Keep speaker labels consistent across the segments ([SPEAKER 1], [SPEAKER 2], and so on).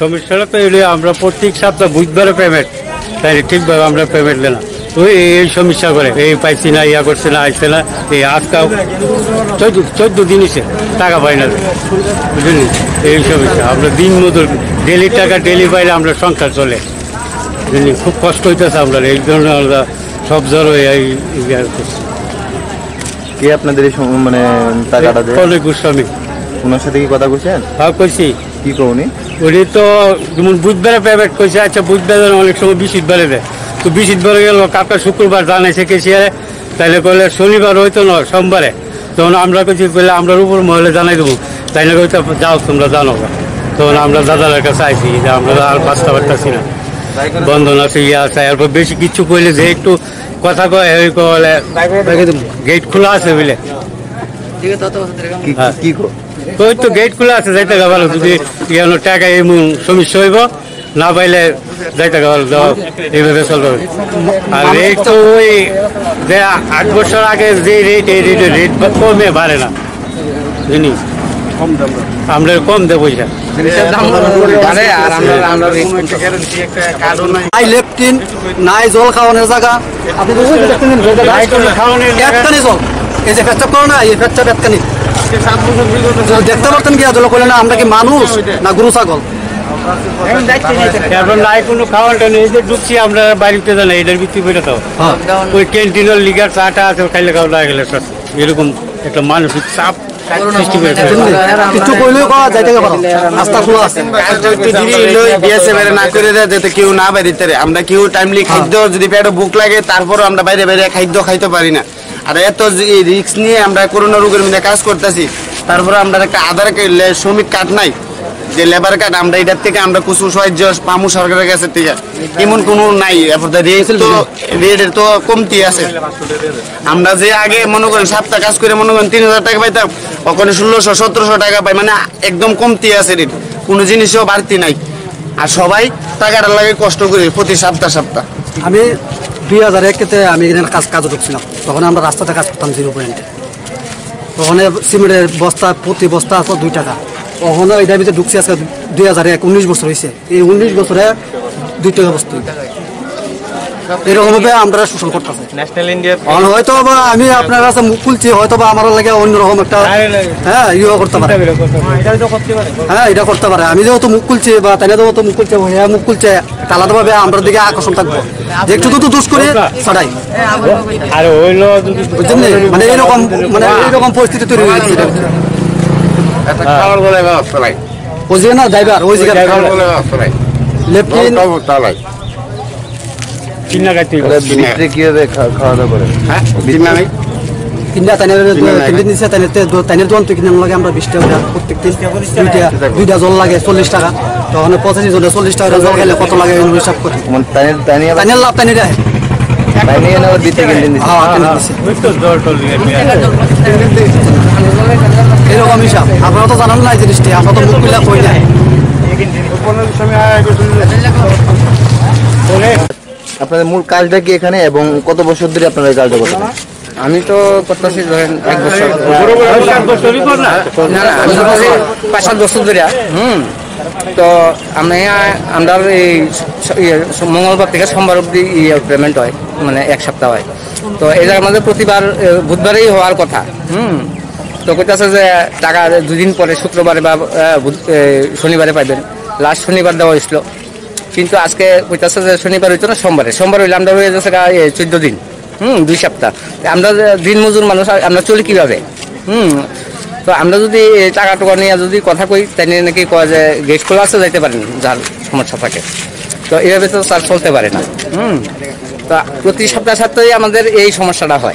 [SPEAKER 1] সমস্যাটা তো এলে আমরা প্রত্যেক সপ্তাহ বুধবারে পেমেন্ট তাই ঠিকভাবে আমরা পেমেন্ট দিলাম ওই এই সমস্যা করে। এই পাইছি না ইয়া করছে না আসছে না এই আজকাল চোদ্দ চোদ্দ দিন টাকা পাই না। বুঝলি? এই সমস্যা। আমরা দিন মতো ডেলি টাকা ডেলি পাইলে আমরা সংসার চলে। বুঝলি? খুব কষ্ট হইতেছে আমরা। এই ধরনের আমরা সব জ্বর হয়ে ইয়া করছি।
[SPEAKER 2] কে আপনাদের এই মানে টাকাটা দেয়?
[SPEAKER 1] গোস্বামী।
[SPEAKER 2] ওনার সাথে কি কথা বলছেন
[SPEAKER 1] ভাব করছি
[SPEAKER 2] কি কৌনি
[SPEAKER 1] উনি? তো যেমন বুধবারে পেমেন্ট করছে আচ্ছা বুধবারে অনেক সময় বিশিতবারে দেয়। তো বিশিতবারে গেল কাকা শুক্রবার জানাইছে কেসি তাইলে কইলে শনিবার হইতো না সোমবারে। তখন আমরা কিছু কইলে আমরা উপর মহলে জানাই দেবো। তাইলে কইতে যাও তোমরা জানো। তখন আমরা দাদার কাছে আইছি যে আমরা আর পাঁচটা পারতাছি না। বন্ধন আছে ইয়ে আছে এরপর বেশি কিছু কইলে যে একটু কথা কয় ওই কলে গেট খোলা আছে বুঝলে?
[SPEAKER 2] কি
[SPEAKER 1] হ্যাঁ।
[SPEAKER 2] কি কো-
[SPEAKER 1] ওই তো গেট খোলা আছে যাইতে গেল যদি ইয়ানো টাকা এমন সমস্যা হইব না পাইলে যাইতে গেল এইভাবে চলবে আর রেট তো ওই যে আট বছর আগে যে রেট এই রেটে রেট কমে বাড়ে না জানি আমরা কম দেবো পয়সা
[SPEAKER 3] নাই। লেফটিন নাই জল খাওয়ানোর জায়গা। আপনি।
[SPEAKER 1] খাওয়ানোর
[SPEAKER 3] জল। এই যে পেচ্ছাপ করো না এই পেচ্ছাপ একটানি দেখতে পারতেন কি জল করলে না আমরা কি মানুষ না গরু ছাগল?
[SPEAKER 1] নাই কোনো খাওয়ানটা নেই যে ঢুকছি আমরা বাড়িতে জানা এটার ভিত্তি করে তো ওই ক্যান্টিনের লিগার চাটা আছে খাইলে খাওয়া না গেলে এরকম একটা মানসিক চাপ সৃষ্টি করে ফেলে।
[SPEAKER 3] কিছু কইলেও কওয়া যাইতে পারো। রাস্তা খোলা আছে।
[SPEAKER 4] না করে দেয় যাতে কেউ না আমরা কেউ টাইমলি খাদ্য যদি পেটে ভুক লাগে তারপরও আমরা বাইরে বাইরে খাদ্য খাইতে পারি না। আর এত রিক্স নিয়ে আমরা করোনা রোগের মধ্যে কাজ করতেছি, তারপরে আমরা একটা আধার শ্রমিক কার্ড নাই, যে লেবার কার্ড আমরা এটার থেকে আমরা কিছু সাহায্য পামু সরকারের কাছে থেকে। এমন কোনো নাই রেটের তো কমতি আছে। আমরা যে আগে মনে করেন সপ্তাহ কাজ করে মনে করেন তিন হাজার টাকা পাইতাম, ওখানে ষোলোশো, সতেরোশো টাকা পাই মানে একদম কমতি আছে রেট কোনো জিনিসও বাড়তি নাই। আর সবাই টাকাটা লাগে কষ্ট করে প্রতি সপ্তাহ সপ্তাহ।
[SPEAKER 3] আমি দুই হাজার একেতে আমি এখানে কাজ, কাজে ঢুকছিলাম। তখন আমরা রাস্তাতে কাজ করতাম জিরো পয়েন্টে। ওখানে সিমেন্টের বস্তা, প্রতি বস্তা আছে দুই টাকা। ওখানে এটার ভিতরে ঢুকছি আজকে দুই হাজার এক, উনিশ বছর হয়েছে এই উনিশ বছরে দুই টাকা বস্তু। এরকম ভাবে আমরা শোষণ করতেছে।
[SPEAKER 2] ন্যাশনাল ইন্ডিয়া
[SPEAKER 3] হয়তো বা আমি আপনার কাছে মুখ খুলছি হয়তো বা আমার লাগে অন্যরকম একটা হ্যাঁ ইয়ে করতে পারে। হ্যাঁ এটা করতে পারে। আমি যেহেতু মুখ খুলছি বা তাই যেহেতু মুখ খুলছে হ্যাঁ মুখ খুলছে আলাদাভাবে আমরা দিকে আকর্ষণ থাকব। যে একটু তো দোষ করে ছড়াই।
[SPEAKER 1] আর হইল যদি
[SPEAKER 3] বুঝছেন নি? মানে এরকম মানে এরকম পরিস্থিতি তৈরি হয়ে
[SPEAKER 4] নাই
[SPEAKER 3] ওই যে না ড্রাইভার ওই
[SPEAKER 4] নাই
[SPEAKER 3] লেফটিন
[SPEAKER 4] তালাই
[SPEAKER 1] চিন্না গাইতে
[SPEAKER 2] কীভাবে খাওয়া দাওয়া করে
[SPEAKER 4] হ্যাঁ চিন্তা নাই
[SPEAKER 3] কিনা
[SPEAKER 4] কিনা
[SPEAKER 3] দোকান লাগে আমরা বিশ টাকা প্রত্যেক দিন দুইটা দুইটা জল লাগে চল্লিশ টাকা তখন পঁচাশি জলে চল্লিশ টাকা জল খাইলে কত লাগে হিসাব করি
[SPEAKER 2] মানে
[SPEAKER 3] লাভ তাইনের
[SPEAKER 2] তাই নিয়ে আবার দিতে
[SPEAKER 3] হ্যাঁ তাইনের দিছে।
[SPEAKER 1] তো
[SPEAKER 3] এরকম হিসাব আপনারা তো জানান না জিনিসটি আমরা তো মুখ খুলে কই নাই
[SPEAKER 2] আপনাদের মূল কাজটা কি এখানে এবং কত বছর ধরে আপনারা এই কাজটা করতেন
[SPEAKER 5] আমি তো করতেছি ধরেন এক বছর। আমি করতেছি পাঁচ সাত বছর ধরে হুম। তো আমি আমরা এই ইয়ে, মঙ্গলবার থেকে সোমবার অবধি ইয়ে পেমেন্ট হয় মানে এক সপ্তাহ হয়। তো জায়গার মধ্যে প্রতিবার বুধবারেই হওয়ার কথা হুম। তো কইতাছে যে টাকা দুদিন পরে শুক্রবারে বা শনিবারে পাইবেন। লাস্ট শনিবার দেওয়া হয়েছিল। কিন্তু আজকে কইতাছে যে শনিবার হইতো না সোমবারে। সোমবার হইলে আমরা হয়ে যাচ্ছে চোদ্দ দিন। হুম দুই সপ্তাহ। আমরা দিন মজুর মানুষ আমরা চলি কীভাবে? হুম তো আমরা যদি টাকা টাকা নিয়ে যদি কথা কই তাই নিয়ে নাকি কয় যে গেট খোলা আছে যাইতে পারেন যার সমস্যা থাকে। তো এইভাবে তো স্যার চলতে পারে না। হুম তো প্রতি সপ্তাহ সপ্তাহে আমাদের এই সমস্যাটা হয়।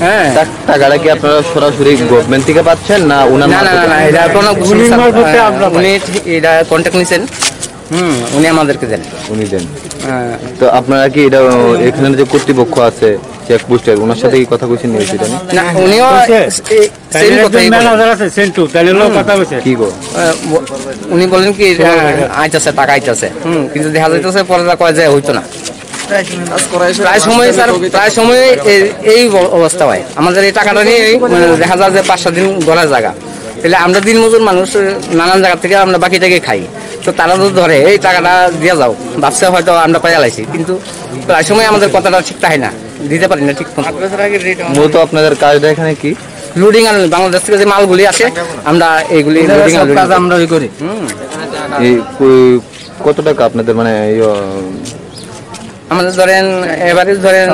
[SPEAKER 5] হ্যাঁ।
[SPEAKER 2] টা- টাকাটা কি আপনারা সরাসরি গভর্নমেন্ট থেকে পাচ্ছেন না ওনার
[SPEAKER 5] না না না, না এটা কোনো
[SPEAKER 1] উনি
[SPEAKER 5] কন্ট্যাক্ট নিছেন। হুম উনি আমাদেরকে দেন।
[SPEAKER 2] উনি দেন।
[SPEAKER 5] হ্যাঁ।
[SPEAKER 2] তো আপনারা কি এটা এখানে যে কর্তৃপক্ষ আছে চেক পোস্টের ওনার সাথে কি কথা কইছেন নিয়ে সেটা নিয়ে?
[SPEAKER 5] না উনিও সেম কথাই
[SPEAKER 1] ম্যানেজার আছে সেন্টু তাহলে লোক কথা
[SPEAKER 2] কি গো?
[SPEAKER 5] উনি বলেন কি আইতাছে টাকা আইতাছে হুম। কিন্তু দেখা যাইতেছে পরে কয় যে হইতো না। প্রায় সময় স্যার প্রায় সময় এই- এই অব- অবস্থা হয়। আমাদের এই টাকাটা নিয়ে মানে দেখা যায় যে পাঁচ সাত দিন গড়ার জায়গা। তাহলে আমরা দিন মজুর মানুষ নানান জায়গা থেকে আমরা বাকি থেকে খাই। তো তারা তো ধরে এই টাকাটা দিয়ে যাও। ভাবছে হয়তো আমরা পাই লাইছি কিন্তু প্রায় সময় আমাদের কথাটা ঠিক থাকে না দিতে পারি না ঠিক
[SPEAKER 2] মূলত আপনাদের কাজটা এখানে কি?
[SPEAKER 5] লোডিং আর বাংলাদেশ থেকে যে মালগুলি আসে আমরা এইগুলি লোডিং আর করি।
[SPEAKER 3] আমরা করি।
[SPEAKER 2] এই কত টাকা আপনাদের মানে
[SPEAKER 5] আমাদের ধরেন এবারে ধরেন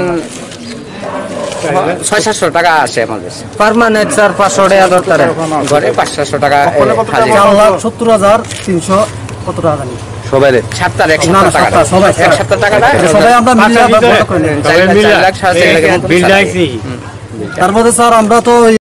[SPEAKER 5] ছয় সাতশো টাকা আসে আমাদের।
[SPEAKER 3] পার্মানেন্ট স্যার পাঁচশো টাকা দরকার।
[SPEAKER 5] ঘরে পাঁচ সাতশো টাকা
[SPEAKER 3] চার লাখ সত্তর হাজার তিনশো কত টাকা জানি?
[SPEAKER 2] সবাইরে
[SPEAKER 5] সাতটার এক
[SPEAKER 3] না,
[SPEAKER 5] সপ্তাহ টাকা।
[SPEAKER 3] সবাই,
[SPEAKER 5] এক সপ্তাহ টাকাটা?
[SPEAKER 3] সবাই আমরা মিলিয়ে
[SPEAKER 1] পাঁচটার
[SPEAKER 3] করে নিই।
[SPEAKER 5] চার লাখ, চার লাখ, সাড়ে চার লাখের মতো
[SPEAKER 1] বিল
[SPEAKER 5] সাথে।
[SPEAKER 1] রাখছি
[SPEAKER 3] তার মধ্যে স্যার আমরা তো